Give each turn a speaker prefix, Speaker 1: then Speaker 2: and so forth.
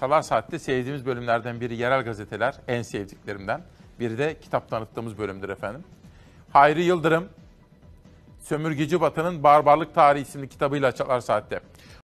Speaker 1: Çalar Saat'te sevdiğimiz bölümlerden biri yerel gazeteler, en sevdiklerimden. Biri de kitap tanıttığımız bölümdür efendim. Hayri Yıldırım, Sömürgeci Batı'nın Barbarlık Tarihi isimli kitabıyla Çalar Saat'te.